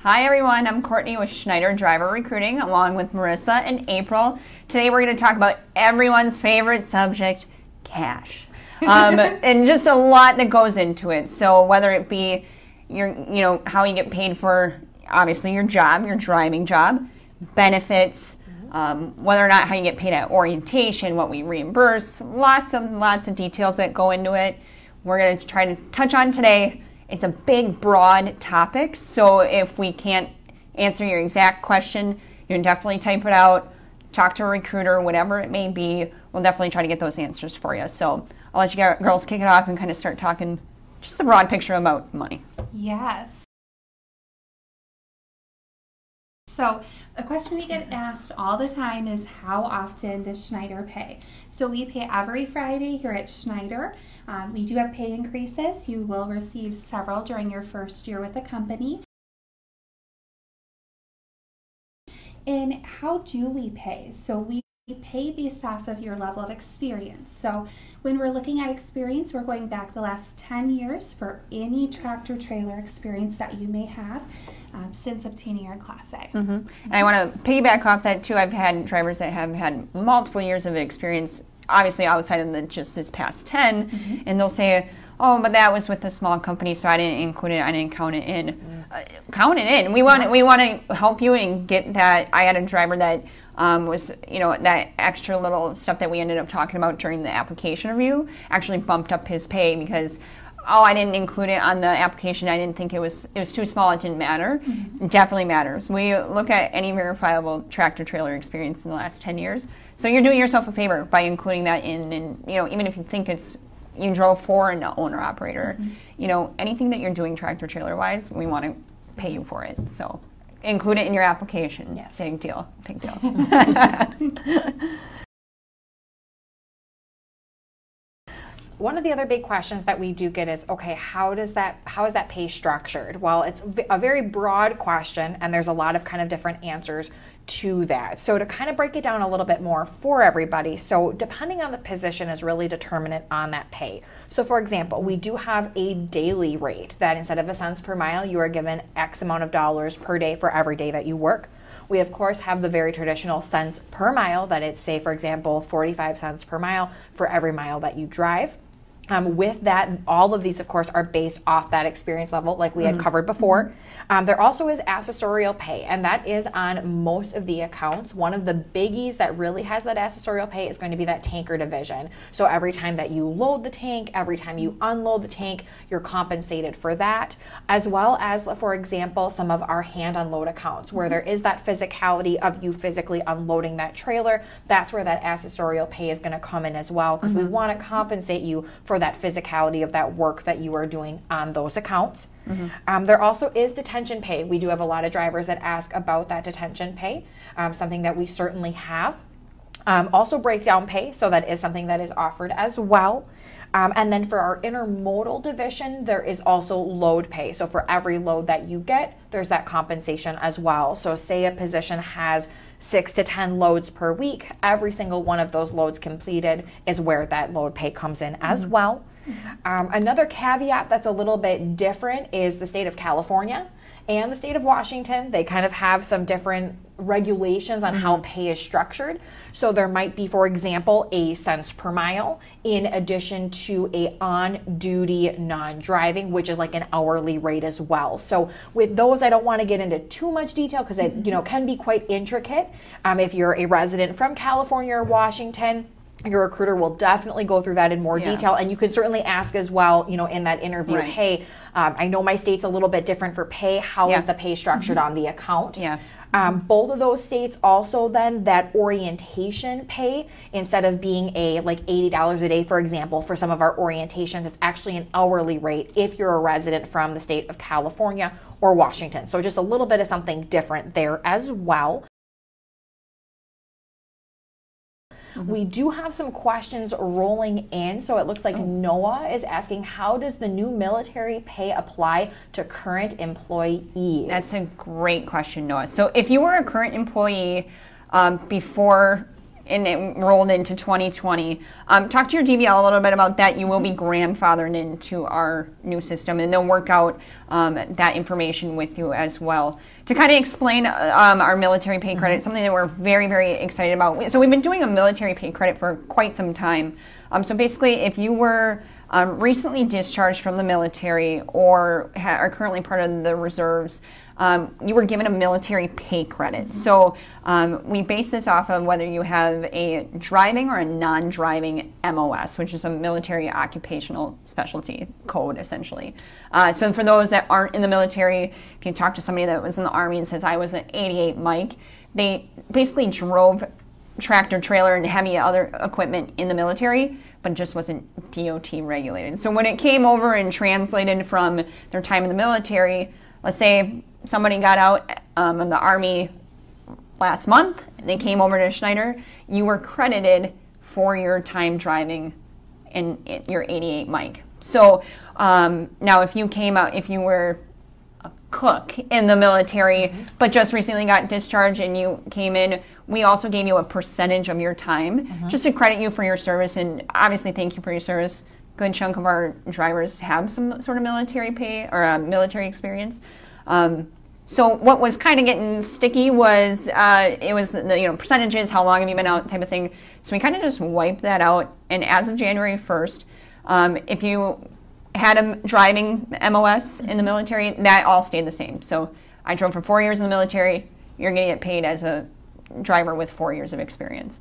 Hi everyone, I'm Courtney with Schneider Driver Recruiting along with Marissa and April. Today we're going to talk about everyone's favorite subject, cash. Um, and just a lot that goes into it. So whether it be your, you know, how you get paid for obviously your job, your driving job, benefits, um, whether or not how you get paid at orientation, what we reimburse, lots and lots of details that go into it. We're going to try to touch on today it's a big, broad topic, so if we can't answer your exact question, you can definitely type it out, talk to a recruiter, whatever it may be. We'll definitely try to get those answers for you. So I'll let you girls kick it off and kind of start talking just a broad picture about money. Yes. So, a question we get asked all the time is how often does Schneider pay? So, we pay every Friday here at Schneider. Um, we do have pay increases. You will receive several during your first year with the company. And how do we pay? So we pay based off of your level of experience. So when we're looking at experience, we're going back the last 10 years for any tractor trailer experience that you may have um, since obtaining your Class A. Mm-hmm. And I want to piggyback off that too. I've had drivers that have had multiple years of experience obviously outside of the just this past 10 mm-hmm. and they'll say oh but that was with a small company so i didn't include it. I didn't count it in. Mm. uh, count it in. We want we want to help you and get that. I had a driver that um, was you know that extra little stuff that we ended up talking about during the application review actually bumped up his pay because oh i didn't include it on the application. I didn't think it was it was too small. It didn't matter. Mm-hmm. definitely matters. We look at any verifiable tractor trailer experience in the last 10 years. So you're doing yourself a favor by including that in, and you know, even if you think it's you drove for an owner operator, mm-hmm. you know, anything that you're doing tractor trailer wise, we want to pay you for it. So include it in your application. Yes. Big deal. Big deal. one of the other big questions that we do get is okay how does that how is that pay structured well it's a very broad question and there's a lot of kind of different answers to that. So to kind of break it down a little bit more for everybody so depending on the position is really determinant on that pay. So for example we do have a daily rate that instead of a cents per mile you are given x amount of dollars per day for every day that you work. We of course have the very traditional cents per mile that it's say for example 45 cents per mile for every mile that you drive. Um, with that, all of these, of course, are based off that experience level, like we mm-hmm. had covered before. Mm-hmm. Um, there also is accessorial pay, and that is on most of the accounts. One of the biggies that really has that accessorial pay is going to be that tanker division. So every time that you load the tank, every time you unload the tank, you're compensated for that, as well as, for example, some of our hand unload accounts where mm-hmm. there is that physicality of you physically unloading that trailer. That's where that accessorial pay is going to come in as well, because mm-hmm. we want to compensate you for that physicality of that work that you are doing on those accounts. Mm-hmm. Um, there also is detention pay. We do have a lot of drivers that ask about that detention pay, um, something that we certainly have. Um, also, breakdown pay, so that is something that is offered as well. Um, and then for our intermodal division, there is also load pay. So for every load that you get, there's that compensation as well. So, say a position has six to 10 loads per week, every single one of those loads completed is where that load pay comes in as mm-hmm. well. Um, another caveat that's a little bit different is the state of California and the state of Washington. They kind of have some different regulations on mm-hmm. how pay is structured. So there might be, for example, a cents per mile in addition to a on-duty non-driving, which is like an hourly rate as well. So with those, I don't want to get into too much detail because it, you know, can be quite intricate. Um, if you're a resident from California or Washington, your recruiter will definitely go through that in more yeah. detail and you can certainly ask as well you know in that interview right. hey um, i know my state's a little bit different for pay How yeah. is the pay structured mm-hmm. on the account yeah um, both of those states also then that orientation pay instead of being a like $80 a day for example for some of our orientations it's actually an hourly rate if you're a resident from the state of california or washington so just a little bit of something different there as well Mm-hmm. We do have some questions rolling in. So it looks like oh. Noah is asking how does the new military pay apply to current employees? That's a great question, Noah. So if you were a current employee um, before and it rolled into 2020. Um, talk to your DBL a little bit about that. You will be grandfathered into our new system, and they'll work out um, that information with you as well. To kind of explain um, our military pay credit, something that we're very, very excited about. So we've been doing a military pay credit for quite some time. Um, so basically, if you were um, recently discharged from the military or ha- are currently part of the reserves, um, you were given a military pay credit. So um, we base this off of whether you have a driving or a non driving MOS, which is a military occupational specialty code, essentially. Uh, so for those that aren't in the military, if you talk to somebody that was in the Army and says, I was an 88 Mike, they basically drove tractor trailer and heavy other equipment in the military but just wasn't DOT regulated. So when it came over and translated from their time in the military, let's say somebody got out um, of the Army last month and they came over to Schneider, you were credited for your time driving in, in your 88 Mike. So um, now if you came out, if you were a cook in the military, mm-hmm. but just recently got discharged and you came in, we also gave you a percentage of your time mm-hmm. just to credit you for your service and obviously thank you for your service. Good chunk of our drivers have some sort of military pay or uh, military experience. Um, so what was kind of getting sticky was uh, it was the you know percentages, how long have you been out, type of thing. So we kind of just wiped that out. And as of January first, um, if you had a driving MOS in the military, that all stayed the same. So I drove for four years in the military. You're going to get paid as a driver with four years of experience.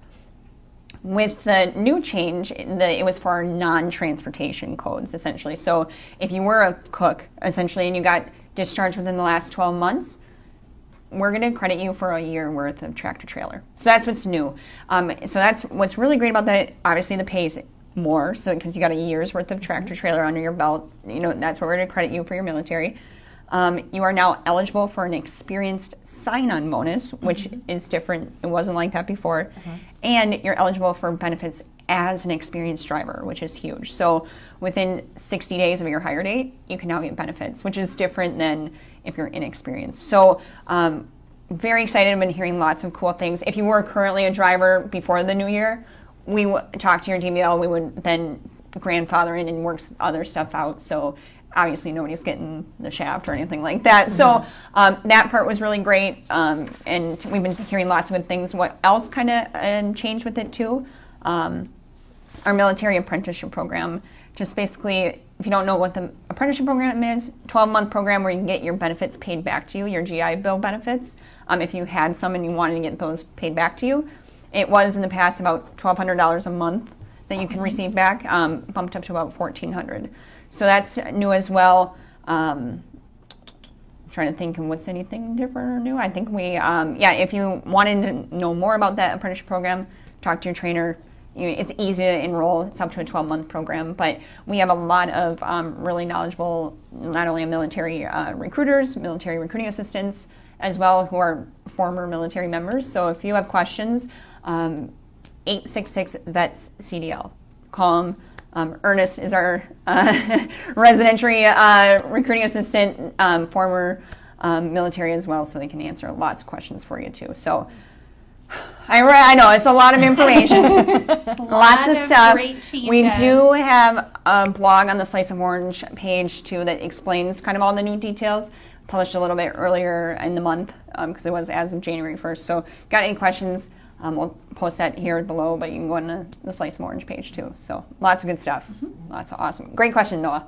With the new change, the, it was for non-transportation codes essentially. So if you were a cook essentially and you got discharged within the last 12 months, we're going to credit you for a year worth of tractor trailer. So that's what's new. Um, so that's what's really great about that. Obviously, the pay is more, so because you got a year's worth of tractor trailer under your belt, you know that's what we're going to credit you for your military. Um, you are now eligible for an experienced sign-on bonus, which mm-hmm. is different. It wasn't like that before, mm-hmm. and you're eligible for benefits as an experienced driver, which is huge. So within 60 days of your hire date, you can now get benefits, which is different than if you're inexperienced. So um, very excited. I've been hearing lots of cool things. If you were currently a driver before the new year, we w- talk to your DBL. We would then grandfather in and work other stuff out. So obviously nobody's getting the shaft or anything like that. Mm-hmm. So um, that part was really great, um, and we've been hearing lots of good things. What else kind of um, changed with it too? Um, our military apprenticeship program. Just basically, if you don't know what the apprenticeship program is, 12 month program where you can get your benefits paid back to you, your GI Bill benefits. Um, if you had some and you wanted to get those paid back to you, it was in the past about $1,200 a month that you can receive back, um, bumped up to about 1400 So that's new as well. Um, trying to think of what's anything different or new. I think we, um, yeah, if you wanted to know more about that apprenticeship program, talk to your trainer you know, it's easy to enroll. It's up to a 12 month program, but we have a lot of um, really knowledgeable, not only military uh, recruiters, military recruiting assistants, as well, who are former military members. So if you have questions, um, 866 VETS CDL. Call them. Um, Ernest is our uh, residential uh, recruiting assistant, um, former um, military as well, so they can answer lots of questions for you too. So I, re- I know it's a lot of information, lots of, of stuff. We do have a blog on the Slice of Orange page too that explains kind of all the new details. Published a little bit earlier in the month because um, it was as of January 1st. So, got any questions? Um, we'll post that here below, but you can go on the, the Slice of Orange page too. So, lots of good stuff. Mm-hmm. Lots of awesome. Great question, Noah.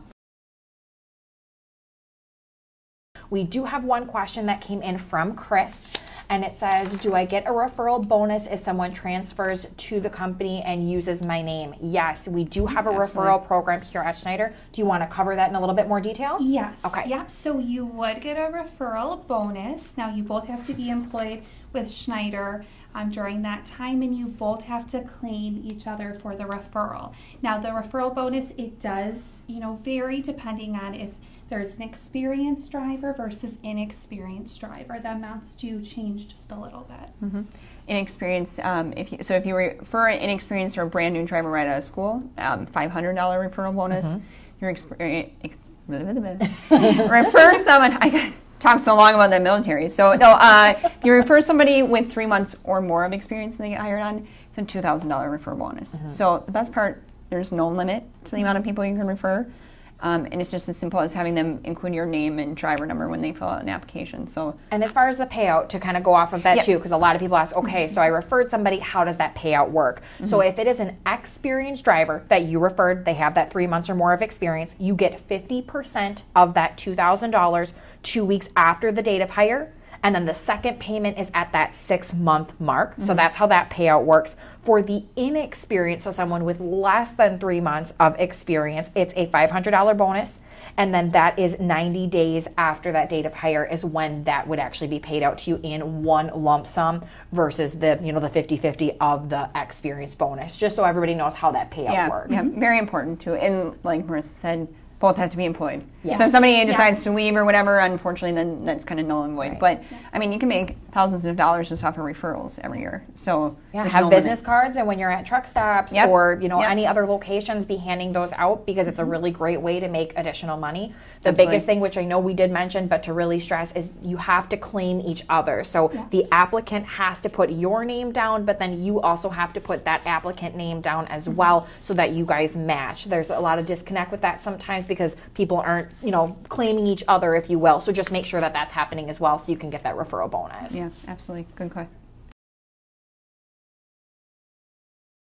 We do have one question that came in from Chris and it says, Do I get a referral bonus if someone transfers to the company and uses my name? Yes, we do have a Absolutely. referral program here at Schneider. Do you want to cover that in a little bit more detail? Yes. Okay. Yeah, so you would get a referral bonus. Now, you both have to be employed with Schneider. Um, during that time and you both have to claim each other for the referral. Now the referral bonus it does, you know, vary depending on if there's an experienced driver versus inexperienced driver. The amounts do change just a little bit. Mm-hmm. Inexperienced, um, if you, so if you refer an inexperienced or a brand new driver right out of school, um, $500 referral bonus. Mm-hmm. Your experience, ex- refer someone. I talked so long about the military. So no, uh, if you refer somebody with three months or more of experience and they get hired on, it's a two thousand dollar referral bonus. Mm-hmm. So the best part, there's no limit to the amount of people you can refer. Um, and it's just as simple as having them include your name and driver number when they fill out an application. So And as far as the payout, to kind of go off of that too, because a lot of people ask, okay, so I referred somebody, how does that payout work? So if it is an experienced driver that you referred, they have that three months or more of experience, you get 50% of that $2,000 two weeks after the date of hire. And then the second payment is at that six month mark. So mm-hmm. that's how that payout works. For the inexperienced, so someone with less than three months of experience, it's a $500 bonus. And then that is 90 days after that date of hire is when that would actually be paid out to you in one lump sum versus the, you know, the 50-50 of the experience bonus, just so everybody knows how that payout yeah, works. yeah, very important too. And like Marissa said, both have to be employed. Yes. So if somebody decides to leave or whatever, unfortunately, then that's kind of null and void. Right. But I mean, you can make thousands of dollars just off of referrals every year. So Yeah, have no limit. business cards, and when you're at truck stops Yep. or you know Yep. Mm-hmm. any other locations, be handing those out because it's a really great way to make additional money. The Absolutely. biggest thing, which I know we did mention, but to really stress, is you have to claim each other. So the applicant has to put your name down, but then you also have to put that applicant name down as Mm-hmm. well, so that you guys match. There's a lot of disconnect with that sometimes because people aren't you know claiming each other, if you will. So just make sure that that's happening as well, so you can get that referral bonus. Yeah, absolutely. Good question.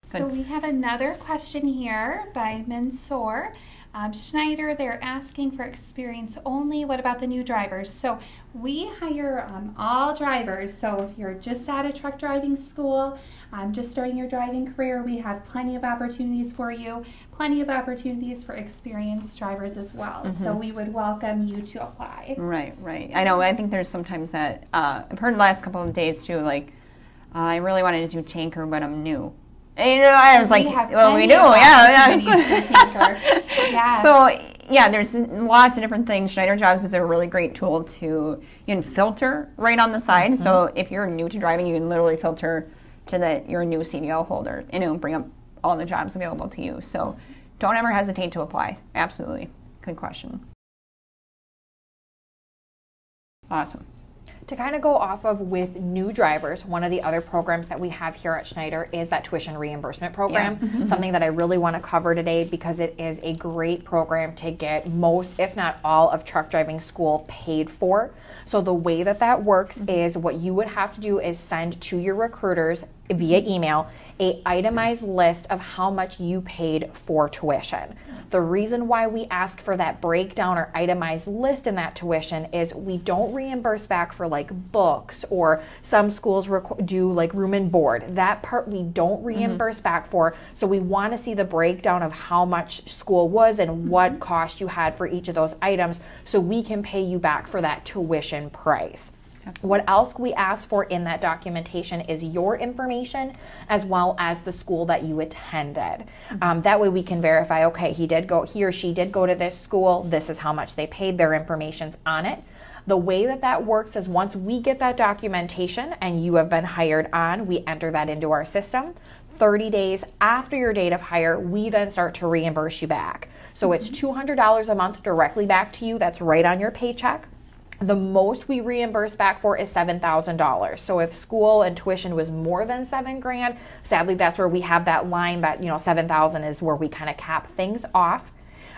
So we have another question here by Mansoor. Um, Schneider, they're asking for experience only. What about the new drivers? So we hire um, all drivers. So if you're just out of truck driving school, um, just starting your driving career, we have plenty of opportunities for you. Plenty of opportunities for experienced drivers as well. So we would welcome you to apply. Right, right. I know. I think there's sometimes that uh, I've heard the last couple of days too. Like, uh, I really wanted to do tanker, but I'm new. And, you know, I was like, well, we do, yeah, yeah. Yeah. So yeah, there's lots of different things. Schneider Jobs is a really great tool to you can filter right on the side. So if you're new to driving, you can literally filter to that you're new CDL holder, and it'll bring up all the jobs available to you. So don't ever hesitate to apply. Absolutely, good question. Awesome. To kind of go off of with new drivers, one of the other programs that we have here at Schneider is that tuition reimbursement program. Mm-hmm. Something that I really want to cover today because it is a great program to get most, if not all, of truck driving school paid for. So the way that that works mm-hmm. is what you would have to do is send to your recruiters via email a itemized list of how much you paid for tuition. The reason why we ask for that breakdown or itemized list in that tuition is we don't reimburse back for like books or some schools do like room and board. That part we don't mm-hmm. reimburse back for. So we want to see the breakdown of how much school was and mm-hmm. what cost you had for each of those items so we can pay you back for that tuition price. What else we ask for in that documentation is your information as well as the school that you attended. Um, that way we can verify, okay, he did go, he or she did go to this school, this is how much they paid, their information's on it. The way that that works is once we get that documentation and you have been hired on, we enter that into our system. 30 days after your date of hire, we then start to reimburse you back. So it's $200 a month directly back to you. That's right on your paycheck. The most we reimburse back for is seven thousand dollars. So if school and tuition was more than seven grand, sadly that's where we have that line that you know seven thousand is where we kind of cap things off.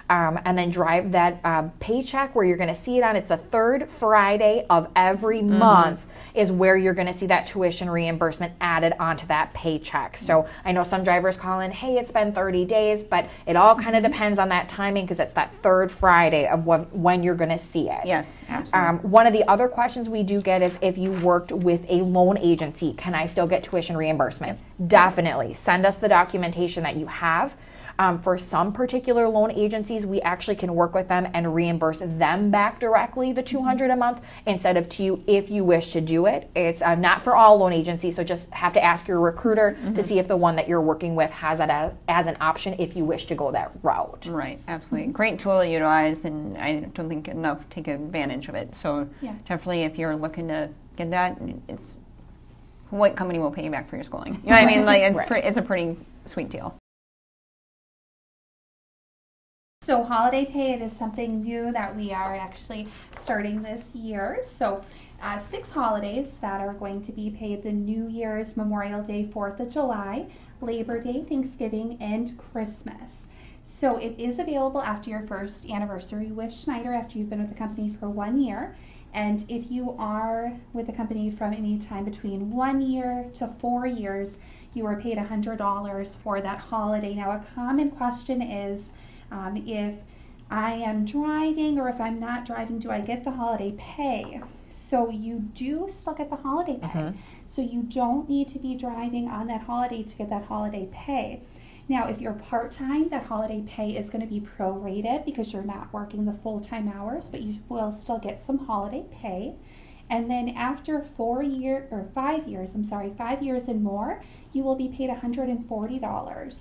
Um, and then drive that um, paycheck where you're going to see it on. It's the third Friday of every month is where you're going to see that tuition reimbursement added onto that paycheck. So I know some drivers call in, hey, it's been 30 days, but it all kind of depends on that timing because it's that third Friday of what, when you're going to see it. Yes, absolutely. Um, one of the other questions we do get is if you worked with a loan agency, can I still get tuition reimbursement? Definitely. Send us the documentation that you have. Um, for some particular loan agencies, we actually can work with them and reimburse them back directly the 200 a month instead of to you if you wish to do it. It's uh, not for all loan agencies, so just have to ask your recruiter to see if the one that you're working with has that as, as an option if you wish to go that route. Right, absolutely. Great tool to utilize, and I don't think enough take advantage of it. So Yeah. definitely, if you're looking to get that, it's what company will pay you back for your schooling. You know what I mean? Like it's Right. pre- it's a pretty sweet deal. So, holiday pay it is something new that we are actually starting this year. So, uh, six holidays that are going to be paid the New Year's, Memorial Day, 4th of July, Labor Day, Thanksgiving, and Christmas. So it is available after your first anniversary with Schneider after you've been with the company for one year. And if you are with the company from any time between one year to four years, you are paid $100 for that holiday. Now, a common question is um, if I am driving or if I'm not driving, do I get the holiday pay? So you do still get the holiday pay. Mm-hmm. So you don't need to be driving on that holiday to get that holiday pay. Now, if you're part time, that holiday pay is going to be prorated because you're not working the full time hours, but you will still get some holiday pay. And then after four years or five years, I'm sorry, five years and more, you will be paid $140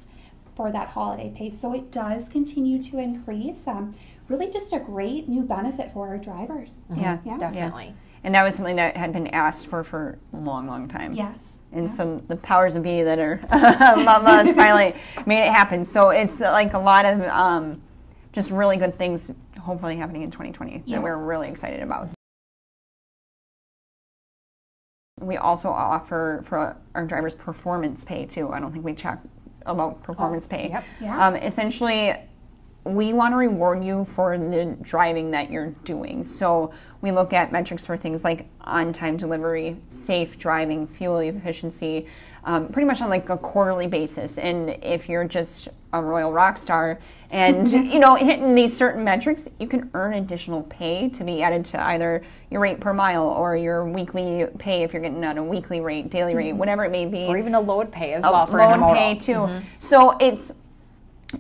for that holiday pay. So it does continue to increase. Um, really, just a great new benefit for our drivers. Mm-hmm. Yeah, yeah, definitely. Yeah. And that was something that had been asked for for a long, long time. Yes and yeah. some the powers of be that are above finally made it happen. So it's like a lot of um, just really good things hopefully happening in 2020 yeah. that we're really excited about. We also offer for our drivers performance pay too. I don't think we check about performance oh, pay. Yep. Yeah. Um, essentially, we want to reward you for the driving that you're doing. So we look at metrics for things like on-time delivery, safe driving, fuel efficiency, um, pretty much on like a quarterly basis. And if you're just a royal rock star and you know hitting these certain metrics, you can earn additional pay to be added to either your rate per mile or your weekly pay if you're getting on a weekly rate, daily rate, mm-hmm. whatever it may be, or even a load pay as well for load pay too. Mm-hmm. So it's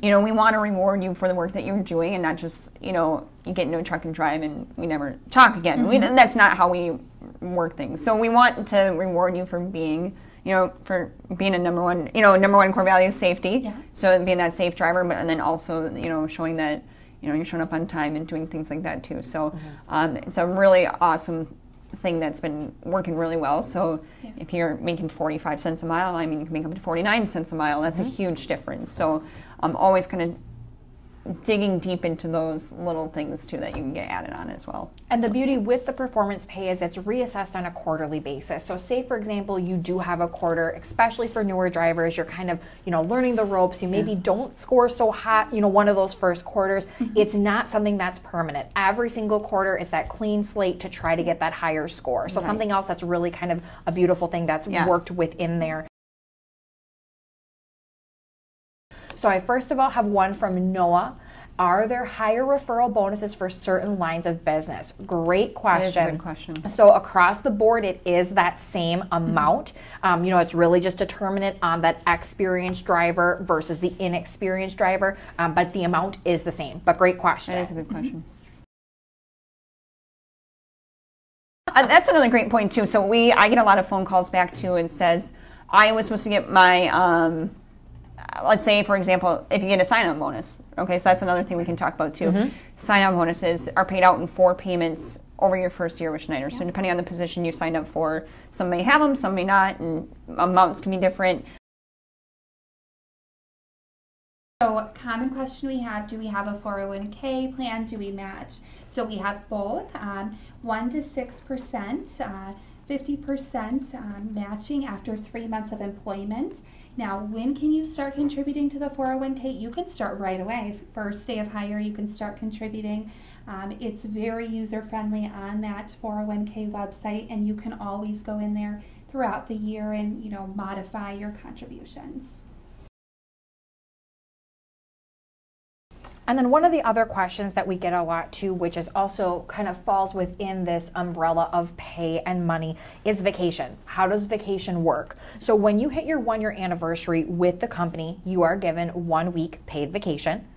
you know, we want to reward you for the work that you're doing and not just, you know, you get into a truck and drive and we never talk again. Mm-hmm. We, that's not how we work things. So we want to reward you for being, you know, for being a number one, you know, number one core value is safety. Yeah. So being that safe driver, but and then also, you know, showing that, you know, you're showing up on time and doing things like that too. So mm-hmm. um, it's a really awesome thing that's been working really well. So yeah. if you're making 45 cents a mile, I mean, you can make up to 49 cents a mile. That's mm-hmm. a huge difference. So I'm always kind of digging deep into those little things too that you can get added on as well. And the beauty with the performance pay is it's reassessed on a quarterly basis. So say for example you do have a quarter, especially for newer drivers, you're kind of, you know, learning the ropes, you maybe yeah. don't score so hot, you know, one of those first quarters. Mm-hmm. It's not something that's permanent. Every single quarter is that clean slate to try to get that higher score. So right. something else that's really kind of a beautiful thing that's yeah. worked within there. So I first of all have one from Noah. Are there higher referral bonuses for certain lines of business? Great question. good question. So across the board, it is that same amount. Mm-hmm. Um, you know, it's really just determinant on that experienced driver versus the inexperienced driver, um, but the amount is the same. But great question. That is a good question. Uh, that's another great point too. So we, I get a lot of phone calls back too, and says I was supposed to get my. Um, let's say, for example, if you get a sign on bonus, okay, so that's another thing we can talk about too. Mm-hmm. Sign on bonuses are paid out in four payments over your first year with Schneider. Yeah. So depending on the position you signed up for, some may have them, some may not, and amounts can be different. So, common question we have do we have a 401k plan? Do we match? So, we have both um, 1% to 6%, uh, 50% um, matching after three months of employment. Now, when can you start contributing to the 401k? You can start right away. First day of hire, you can start contributing. Um, it's very user friendly on that 401k website, and you can always go in there throughout the year and you know modify your contributions. And then one of the other questions that we get a lot too, which is also kind of falls within this umbrella of pay and money, is vacation. How does vacation work? So when you hit your one year anniversary with the company, you are given one week paid vacation.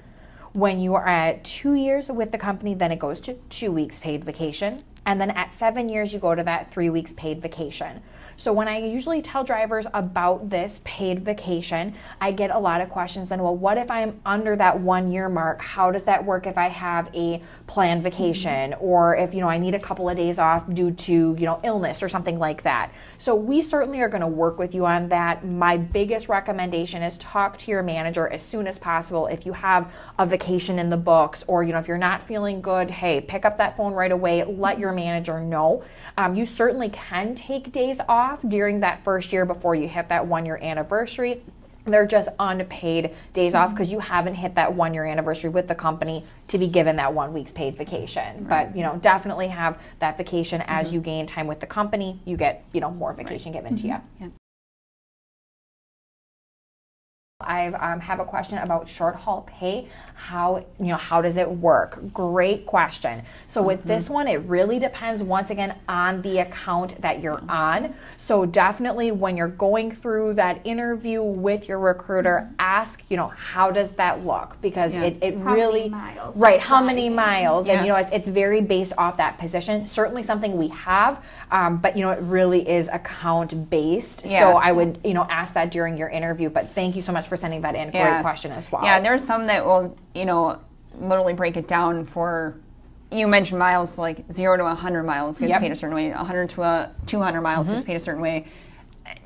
When you are at two years with the company, then it goes to two weeks paid vacation. And then at seven years, you go to that three weeks paid vacation. So when I usually tell drivers about this paid vacation, I get a lot of questions then, well, what if I'm under that one year mark? How does that work if I have a planned vacation mm-hmm. or if, you know, I need a couple of days off due to, you know, illness or something like that? So we certainly are going to work with you on that. My biggest recommendation is talk to your manager as soon as possible. If you have a vacation in the books or, you know, if you're not feeling good, hey, pick up that phone right away, let your manager know. Um, you certainly can take days off during that first year before you hit that one year anniversary. They're just unpaid days off because you haven't hit that one year anniversary with the company to be given that one week's paid vacation. Right. But you know, definitely have that vacation as mm-hmm. you gain time with the company. You get you know more vacation right. given mm-hmm. to you. Yeah. I um, have a question about short haul pay. How you know how does it work? Great question. So with mm-hmm. this one, it really depends once again on the account that you're on. So definitely when you're going through that interview with your recruiter, mm-hmm. ask you know how does that look because yeah. it, it how really right how many miles yeah. and you know it's, it's very based off that position. Certainly something we have, um, but you know it really is account based. Yeah. So I would you know ask that during your interview. But thank you so much for sending that in. Yeah. Question as well. Yeah, there's some that will, you know, literally break it down for. You mentioned miles, like zero to 100 miles gets yep. paid a certain way, 100 to a 200 miles mm-hmm. gets paid a certain way.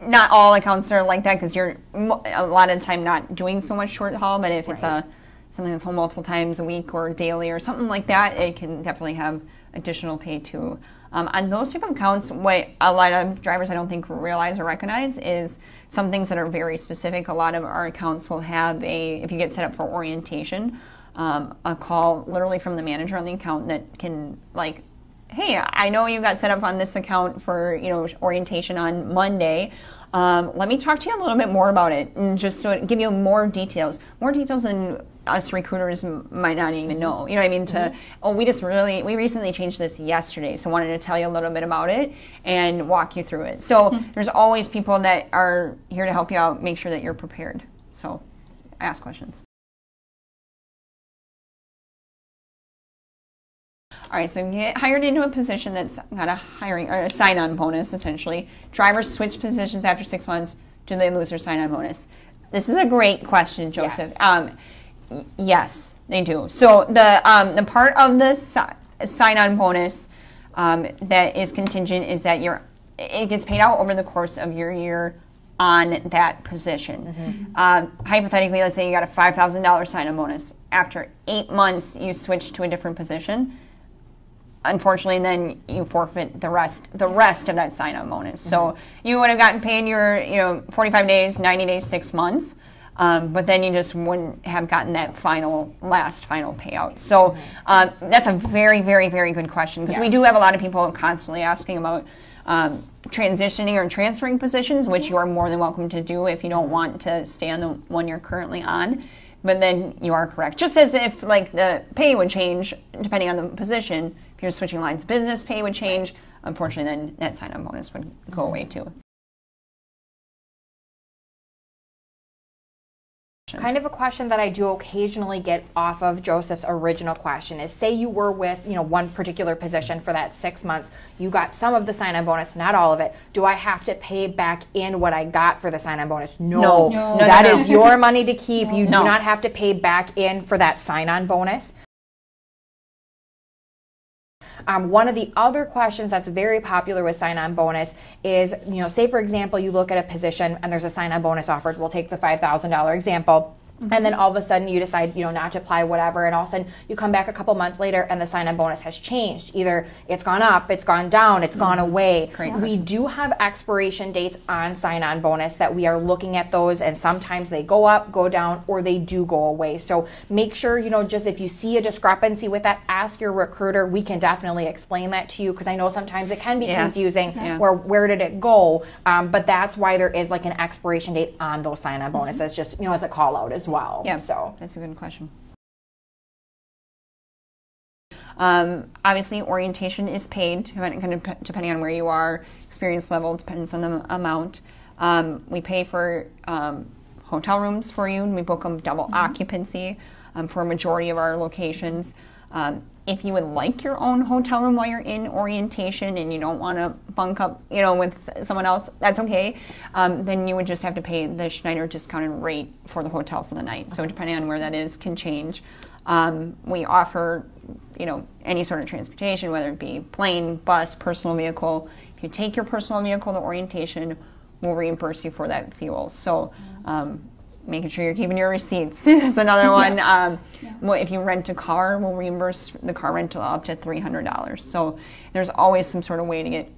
Not all accounts are like that because you're a lot of the time not doing so much short haul, but if right. it's a something that's home multiple times a week or daily or something like that, it can definitely have additional pay too. Um, on those type of accounts, what a lot of drivers I don't think realize or recognize is some things that are very specific. A lot of our accounts will have a, if you get set up for orientation, um, a call literally from the manager on the account that can like, hey, I know you got set up on this account for you know orientation on Monday. Um, let me talk to you a little bit more about it and just to give you more details, more details than us recruiters might not even know. You know what I mean? To mm-hmm. oh, we just really we recently changed this yesterday, so wanted to tell you a little bit about it and walk you through it. So mm-hmm. there's always people that are here to help you out, make sure that you're prepared. So ask questions. All right, so you get hired into a position that's got a hiring or a sign-on bonus essentially. Drivers switch positions after six months. Do they lose their sign-on bonus? This is a great question, Joseph. Yes, um, yes they do. So the um, the part of the sign-on bonus um, that is contingent is that you it gets paid out over the course of your year on that position. Mm-hmm. Uh, hypothetically, let's say you got a five thousand dollars sign-on bonus. After eight months, you switch to a different position unfortunately then you forfeit the rest the rest of that sign-on bonus mm-hmm. so you would have gotten paid your you know 45 days 90 days six months um, but then you just wouldn't have gotten that final last final payout so mm-hmm. um, that's a very very very good question because yes. we do have a lot of people constantly asking about um, transitioning or transferring positions which you are more than welcome to do if you don't want to stay on the one you're currently on but then you are correct just as if like the pay would change depending on the position if you're switching lines, business pay would change. Unfortunately, then that sign-on bonus would go away too. Kind of a question that I do occasionally get off of Joseph's original question is say you were with, you know, one particular position for that six months, you got some of the sign-on bonus, not all of it. Do I have to pay back in what I got for the sign-on bonus? No. No. no that no, is your money to keep. You do not have to pay back in for that sign-on bonus. Um, one of the other questions that's very popular with sign-on bonus is, you know, say for example, you look at a position and there's a sign-on bonus offered. We'll take the $5,000 example Mm-hmm. And then all of a sudden you decide, you know, not to apply whatever, and all of a sudden you come back a couple months later and the sign-on bonus has changed. Either it's gone up, it's gone down, it's mm-hmm. gone away. Great we do have expiration dates on sign-on bonus that we are looking at those, and sometimes they go up, go down, or they do go away. So make sure, you know, just if you see a discrepancy with that, ask your recruiter. We can definitely explain that to you because I know sometimes it can be yeah. confusing. Yeah. Where where did it go? Um, but that's why there is like an expiration date on those sign-on mm-hmm. bonuses, mm-hmm. just you know, as a call out as well well. Yeah. So that's a good question. Um, obviously, orientation is paid, kind of depending on where you are. Experience level depends on the amount. Um, we pay for um, hotel rooms for you, and we book them double mm-hmm. occupancy um, for a majority of our locations. Um, if you would like your own hotel room while you're in orientation and you don't want to bunk up, you know, with someone else, that's okay. Um, then you would just have to pay the Schneider discounted rate for the hotel for the night. So depending on where that is, can change. Um, we offer, you know, any sort of transportation, whether it be plane, bus, personal vehicle. If you take your personal vehicle to orientation, we'll reimburse you for that fuel. So um, making sure you're keeping your receipts is another one. Um, well, if you rent a car, we'll reimburse the car rental up to three hundred dollars. So there's always some sort of way to get,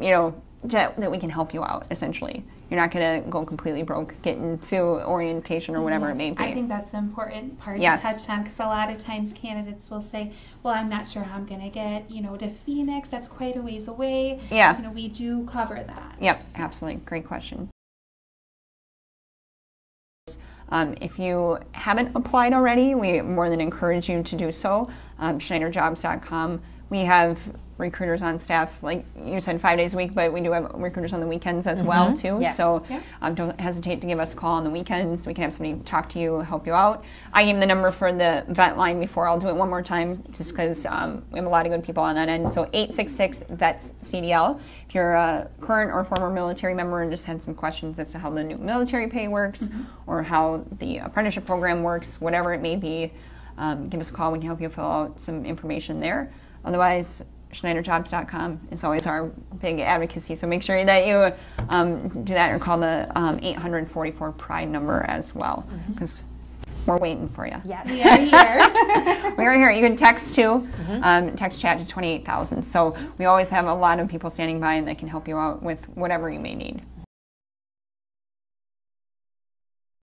you know, to, that we can help you out. Essentially, you're not going to go completely broke getting to orientation or whatever Yes, it may be. I think that's an important part Yes. to touch on because a lot of times candidates will say, "Well, I'm not sure how I'm going to get, you know, to Phoenix. That's quite a ways away." Yeah. You know, we do cover that. Yep, absolutely. Great question. Um, if you haven't applied already, we more than encourage you to do so. Um, SchneiderJobs.com. We have recruiters on staff, like you said, five days a week, but we do have recruiters on the weekends as well too. Yes. So Yep. um, don't hesitate to give us a call on the weekends. We can have somebody talk to you, help you out. I gave the number for the vet line before. I'll do it one more time just because um, we have a lot of good people on that end. So 866 VETS CDL. If you're a current or former military member and just had some questions as to how the new military pay works or how the apprenticeship program works, whatever it may be, um, give us a call. We can help you fill out some information there. Otherwise, SchneiderJobs.com is always our big advocacy. So make sure that you um, do that or call the um, 844 Pride number as well because we're waiting for you. Yes. We are here. We are here. You can text too, um, text chat to 28,000. So we always have a lot of people standing by and that can help you out with whatever you may need.